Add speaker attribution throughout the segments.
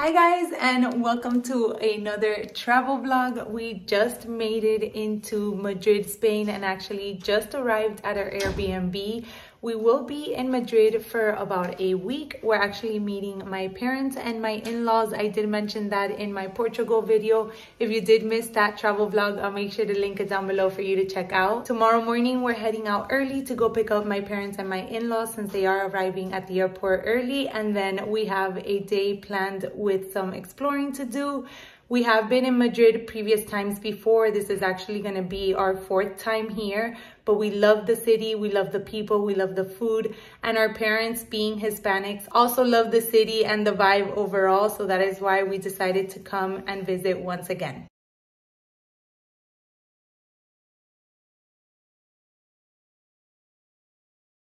Speaker 1: Hi guys and welcome to another travel vlog. We just made it into Madrid, Spain and actually just arrived at our Airbnb. We will be in Madrid for about a week. We're actually meeting my parents and my in-laws. I did mention that in my Portugal video. If you did miss that travel vlog, I'll make sure to link it down below for you to check out. Tomorrow morning, we're heading out early to go pick up my parents and my in-laws since they are arriving at the airport early. And then we have a day planned with some exploring to do. We have been in Madrid previous times before. This is actually gonna be our fourth time here, but we love the city, we love the people, we love the food, and our parents being Hispanics also love the city and the vibe overall, so that is why we decided to come and visit once again.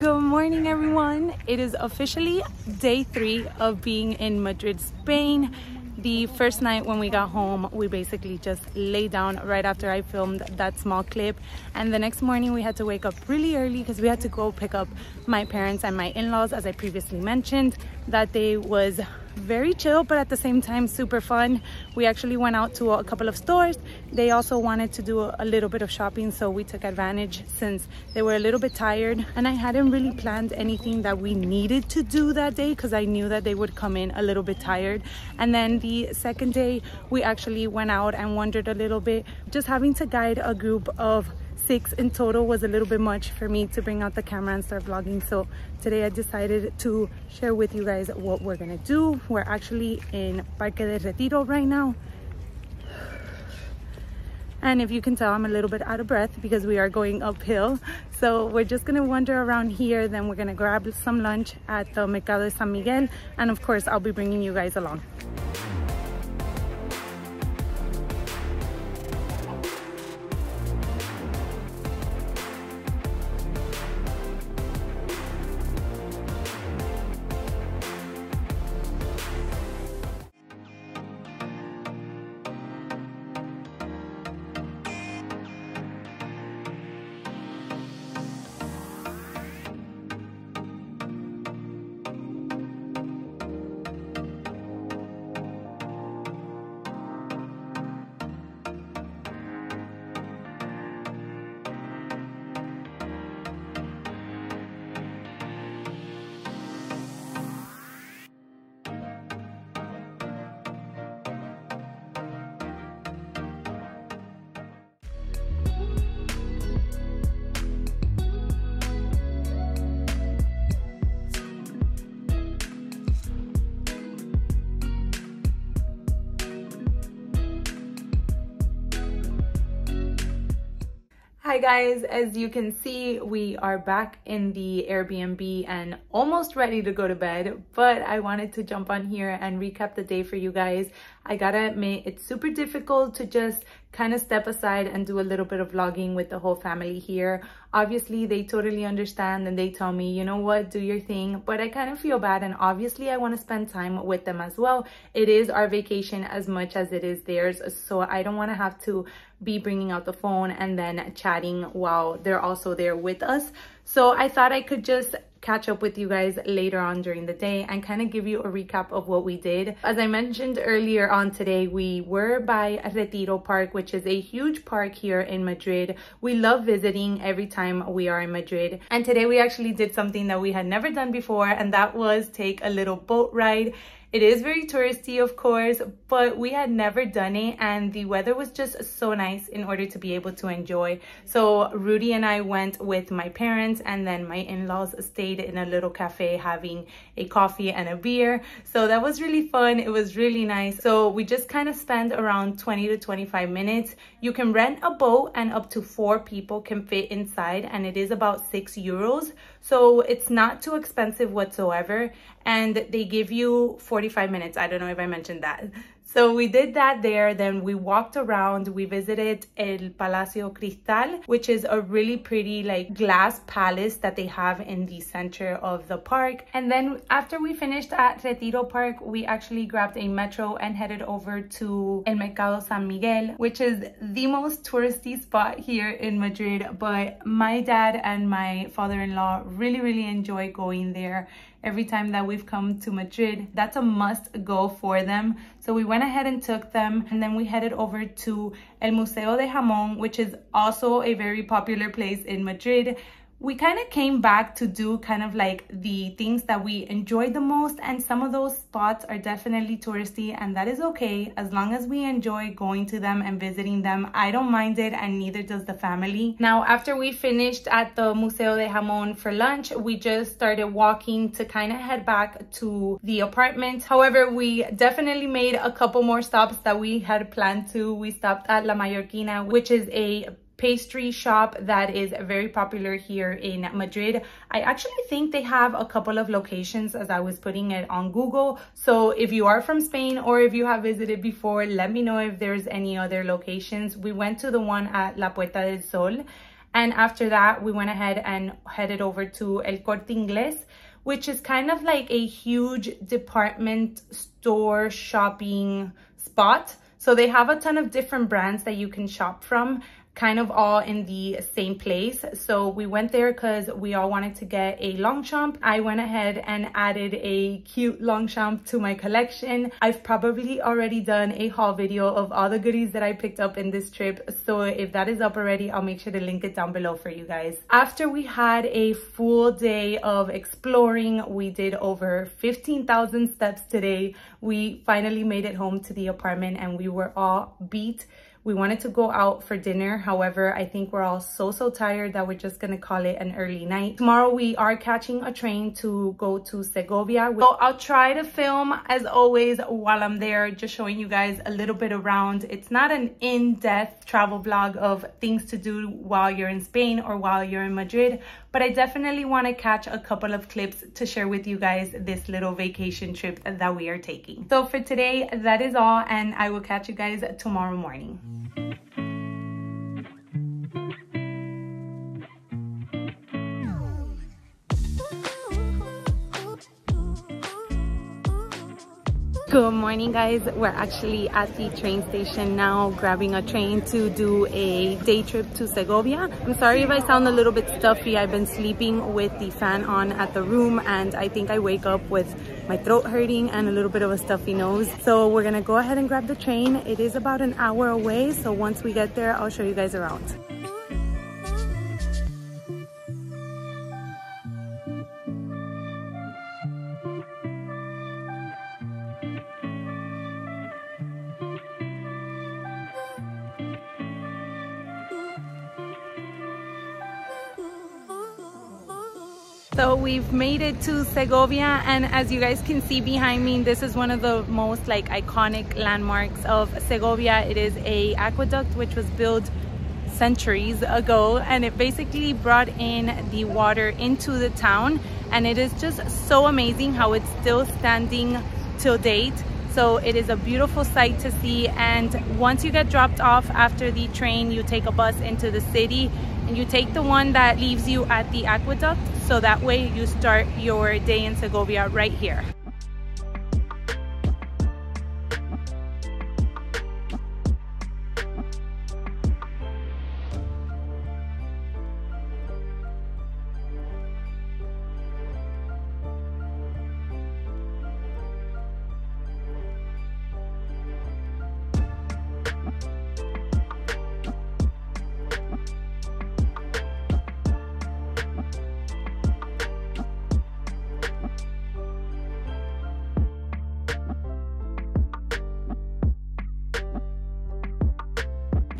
Speaker 1: Good morning everyone. It is officially day three of being in Madrid, Spain the first night when we got home we basically just lay down right after i filmed that small clip. And the next morning we had to wake up really early because we had to go pick up my parents and my in-laws as i previously mentioned. That day was very chill but at the same time super fun we actually went out to a couple of stores. They also wanted to do a little bit of shopping so we took advantage since they were a little bit tired. And i hadn't really planned anything that we needed to do that day because i knew that they would come in a little bit tired. And then the second day we actually went out and wandered a little bit just having to guide a group of six in total was a little bit much for me to bring out the camera and start vlogging. So today i decided to share with you guys what we're gonna do. We're actually in parque de retiro right now. And if you can tell i'm a little bit out of breath because we are going uphill. So we're just gonna wander around here then we're gonna grab some lunch at the mercado de san miguel and of course i'll be bringing you guys along Hi guys, as you can see, we are back in the Airbnb and almost ready to go to bed, but I wanted to jump on here and recap the day for you guys. I gotta admit, it's super difficult to just kind of step aside and do a little bit of vlogging with the whole family here. Obviously, they totally understand and they tell me, you know what, do your thing. But I kind of feel bad and obviously I want to spend time with them as well. It is our vacation as much as it is theirs. So I don't want to have to be bringing out the phone and then chatting while they're also there with us. So I thought I could just catch up with you guys later on during the day and kind of give you a recap of what we did. As I mentioned earlier on today, we were by Retiro Park, which is a huge park here in Madrid. We love visiting every time we are in Madrid. And today we actually did something that we had never done before, and that was take a little boat ride it is very touristy, of course, but we had never done it and the weather was just so nice in order to be able to enjoy. So Rudy and I went with my parents and then my in-laws stayed in a little cafe having a coffee and a beer. So that was really fun. It was really nice. So we just kind of spent around 20 to 25 minutes. You can rent a boat and up to four people can fit inside and it is about six euros. So it's not too expensive whatsoever and they give you 45 minutes. I don't know if I mentioned that. So we did that there. Then we walked around. We visited El Palacio Cristal, which is a really pretty like glass palace that they have in the center of the park. And then after we finished at Retiro Park, we actually grabbed a metro and headed over to El Mercado San Miguel, which is the most touristy spot here in Madrid. But my dad and my father-in-law really, really enjoy going there every time that we've come to Madrid. That's a must go for them. So we went ahead and took them and then we headed over to El Museo de Jamón, which is also a very popular place in Madrid we kind of came back to do kind of like the things that we enjoyed the most and some of those spots are definitely touristy and that is okay as long as we enjoy going to them and visiting them. I don't mind it and neither does the family. Now after we finished at the museo de jamon for lunch we just started walking to kind of head back to the apartment. However we definitely made a couple more stops that we had planned to. We stopped at la mallorquina which is a pastry shop that is very popular here in Madrid. I actually think they have a couple of locations as I was putting it on Google. So if you are from Spain or if you have visited before, let me know if there's any other locations. We went to the one at La Puerta del Sol. And after that, we went ahead and headed over to El Corte Inglés, which is kind of like a huge department store shopping spot. So they have a ton of different brands that you can shop from kind of all in the same place. So we went there because we all wanted to get a Longchamp. I went ahead and added a cute Longchamp to my collection. I've probably already done a haul video of all the goodies that I picked up in this trip. So if that is up already, I'll make sure to link it down below for you guys. After we had a full day of exploring, we did over 15,000 steps today. We finally made it home to the apartment and we were all beat we wanted to go out for dinner. However, I think we're all so, so tired that we're just gonna call it an early night. Tomorrow we are catching a train to go to Segovia. So I'll try to film as always while I'm there, just showing you guys a little bit around. It's not an in-depth travel vlog of things to do while you're in Spain or while you're in Madrid, but I definitely wanna catch a couple of clips to share with you guys this little vacation trip that we are taking. So for today, that is all, and I will catch you guys tomorrow morning. Good morning guys. We're actually at the train station now grabbing a train to do a day trip to Segovia. I'm sorry if I sound a little bit stuffy. I've been sleeping with the fan on at the room and I think I wake up with my throat hurting and a little bit of a stuffy nose. So we're gonna go ahead and grab the train. It is about an hour away. So once we get there, I'll show you guys around. We've made it to Segovia and as you guys can see behind me, this is one of the most like iconic landmarks of Segovia. It is a aqueduct which was built centuries ago and it basically brought in the water into the town and it is just so amazing how it's still standing till date. So it is a beautiful sight to see and once you get dropped off after the train, you take a bus into the city and you take the one that leaves you at the aqueduct so that way you start your day in Segovia right here.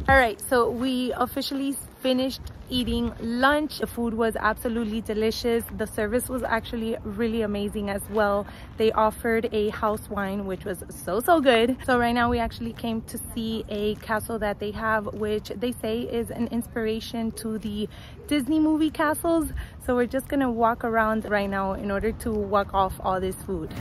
Speaker 1: All right so we officially finished eating lunch. The food was absolutely delicious. The service was actually really amazing as well. They offered a house wine which was so so good. So right now we actually came to see a castle that they have which they say is an inspiration to the disney movie castles. So we're just gonna walk around right now in order to walk off all this food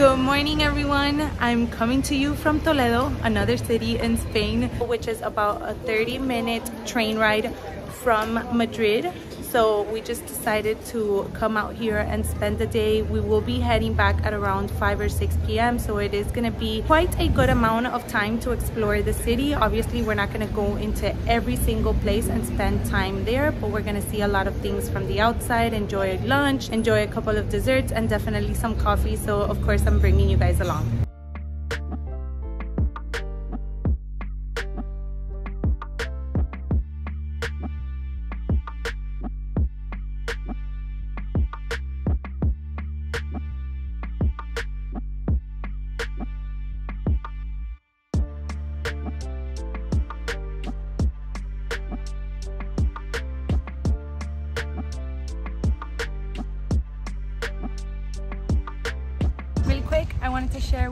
Speaker 1: Good morning everyone. I'm coming to you from Toledo, another city in Spain, which is about a 30 minute train ride from Madrid so we just decided to come out here and spend the day. We will be heading back at around 5 or 6 p.m so it is going to be quite a good amount of time to explore the city. Obviously we're not going to go into every single place and spend time there but we're going to see a lot of things from the outside enjoy lunch enjoy a couple of desserts and definitely some coffee. So of course i'm bringing you guys along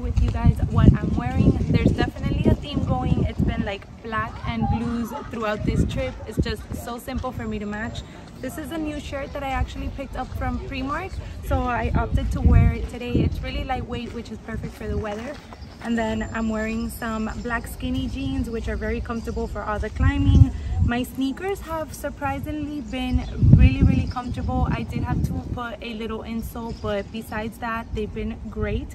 Speaker 1: with you guys what I'm wearing. There's definitely a theme going. It's been like black and blues throughout this trip. It's just so simple for me to match. This is a new shirt that I actually picked up from Primark. So I opted to wear it today. It's really lightweight, which is perfect for the weather. And then I'm wearing some black skinny jeans, which are very comfortable for all the climbing. My sneakers have surprisingly been really, really comfortable. I did have to put a little insole, but besides that, they've been great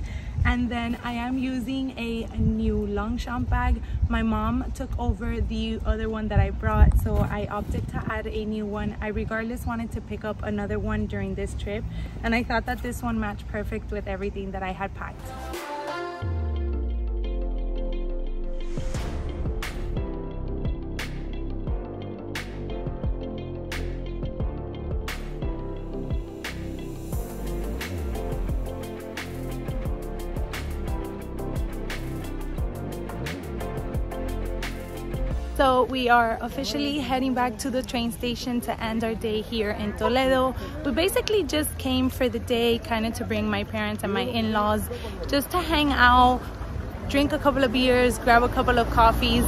Speaker 1: and then I am using a, new Longchamp bag. My mom took over the other one that I brought so I opted to add a new one. I regardless wanted to pick up another one during this trip and I thought that this one matched perfect with everything that I had packed. So we are officially heading back to the train station to end our day here in Toledo. We basically just came for the day kind of to bring my parents and my in-laws just to hang out, drink a couple of beers, grab a couple of coffees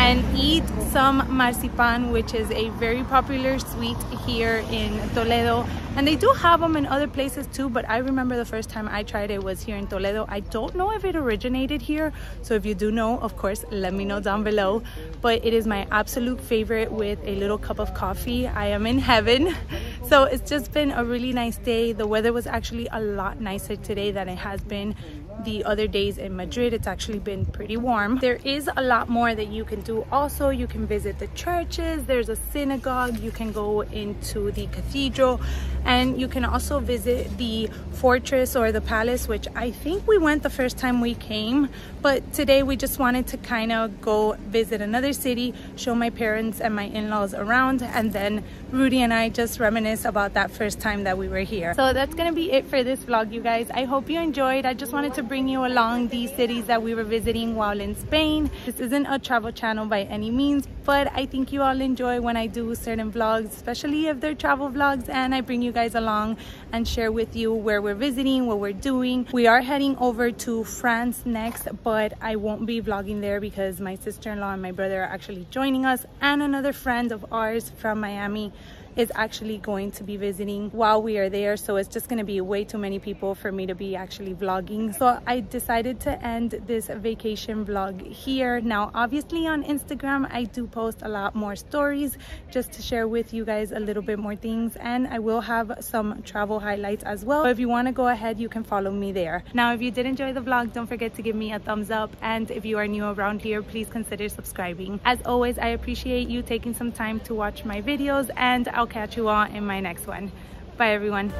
Speaker 1: and eat some marzipan which is a very popular sweet here in Toledo and they do have them in other places too but I remember the first time I tried it was here in Toledo. I don't know if it originated here so if you do know of course let me know down below. But it is my absolute favorite with a little cup of coffee. I am in heaven. So it's just been a really nice day. The weather was actually a lot nicer today than it has been the other days in Madrid. It's actually been pretty warm. There is a lot more that you can do. Also, you can visit the churches. There's a synagogue. You can go into the cathedral and you can also visit the fortress or the palace, which I think we went the first time we came. But today we just wanted to kind of go visit another city, show my parents and my in-laws around, and then Rudy and I just reminisce about that first time that we were here. So that's gonna be it for this vlog, you guys. I hope you enjoyed. I just wanted to bring you along these cities that we were visiting while in Spain. This isn't a travel channel by any means, but I think you all enjoy when I do certain vlogs, especially if they're travel vlogs and I bring you guys along and share with you where we're visiting, what we're doing. We are heading over to France next, but I won't be vlogging there because my sister-in-law and my brother are actually joining us and another friend of ours from Miami is actually going to be visiting while we are there. So it's just going to be way too many people for me to be actually vlogging. So I decided to end this vacation vlog here. Now obviously on Instagram I do post a lot more stories just to share with you guys a little bit more things. And I will have some travel highlights as well. So if you want to go ahead you can follow me there. Now if you did enjoy the vlog don't forget to give me a thumbs up. And if you are new around here please consider subscribing. As always I appreciate you taking some time to watch my videos and I'll catch you all in my next one. Bye everyone.